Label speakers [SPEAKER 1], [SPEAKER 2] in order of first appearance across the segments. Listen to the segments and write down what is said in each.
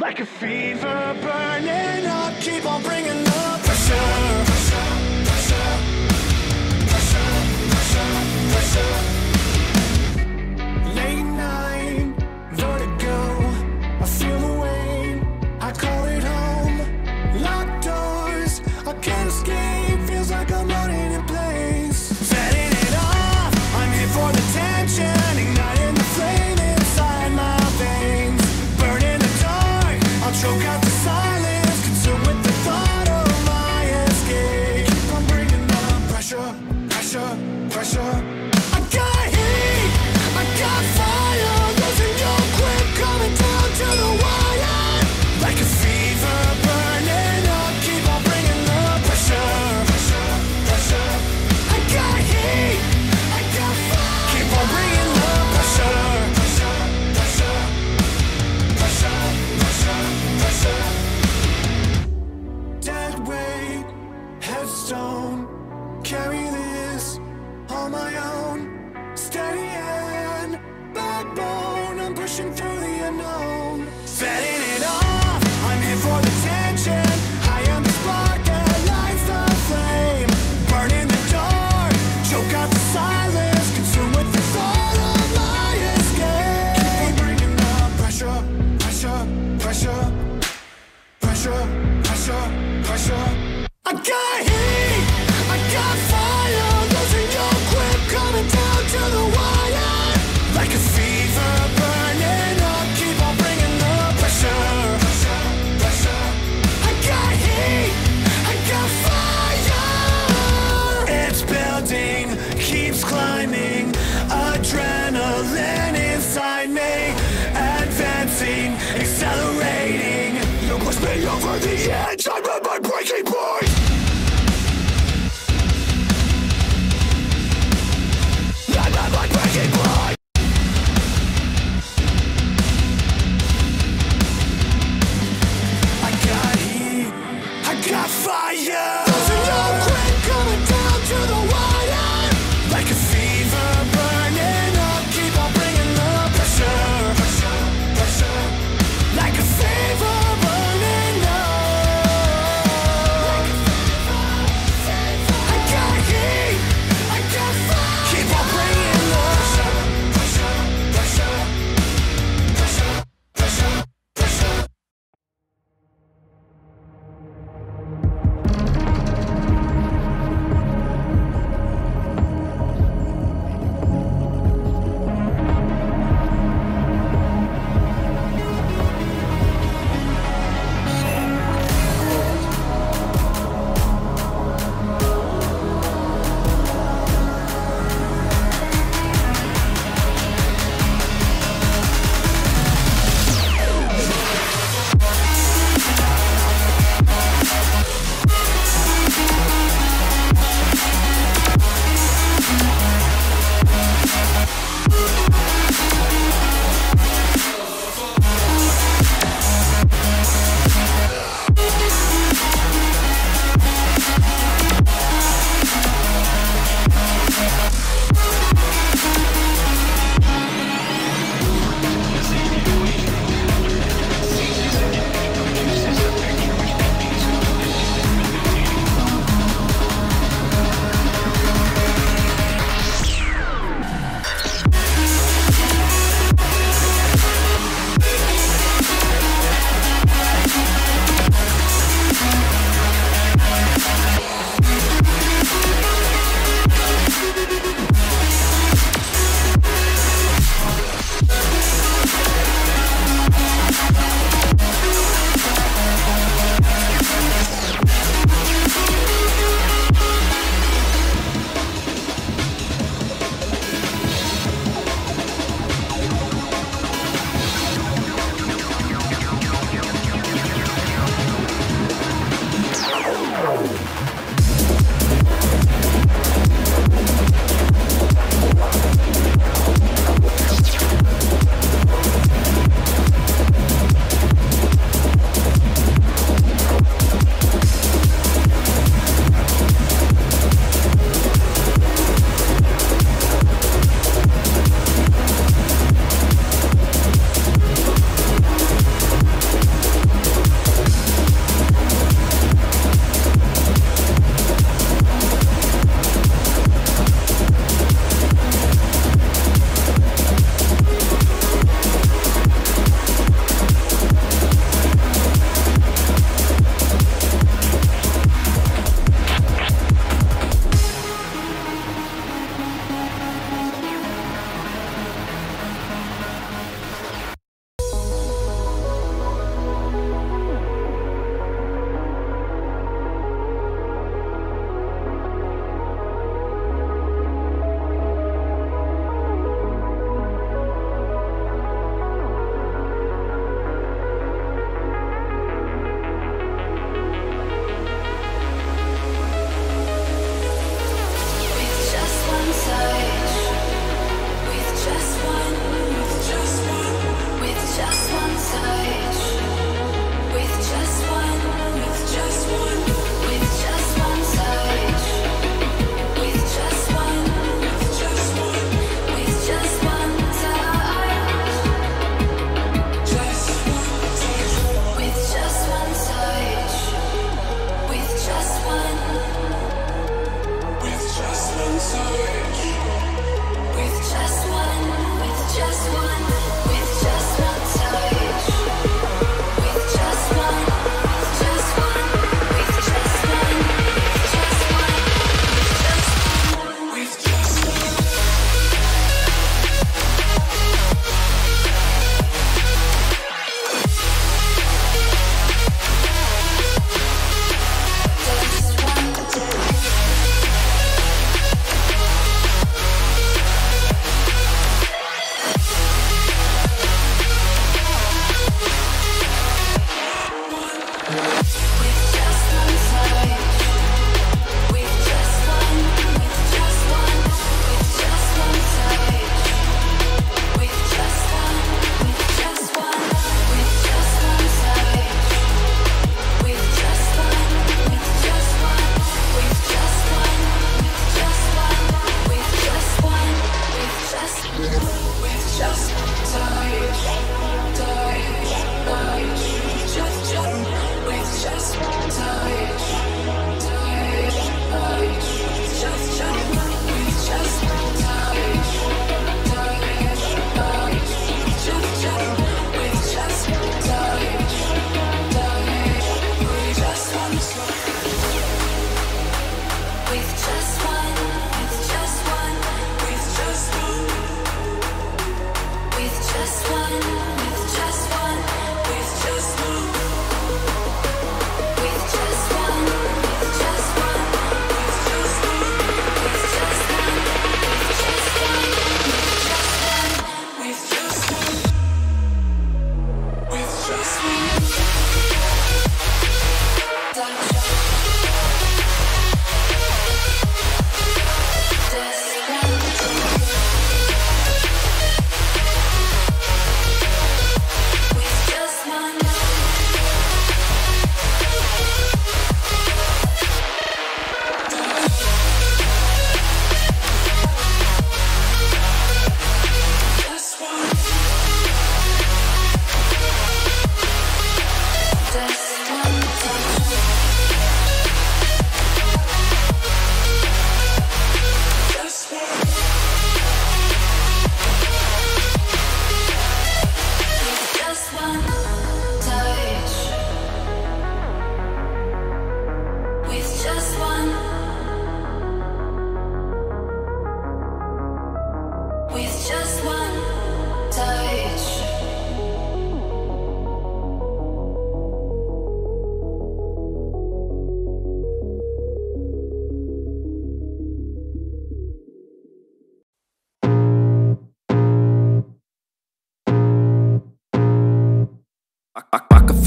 [SPEAKER 1] Like a fever burning up, keep on bringing pushing through the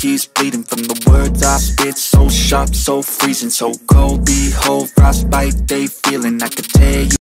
[SPEAKER 2] keeps bleeding From the words I spit, so sharp, so freezing So cold, behold, frostbite they feeling. I could tell you